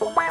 Yeah.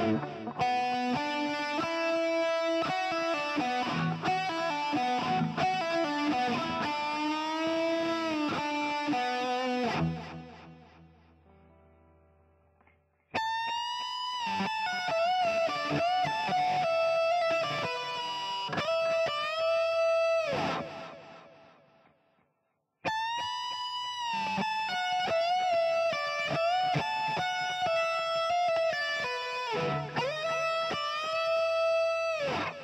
Yeah. Yeah!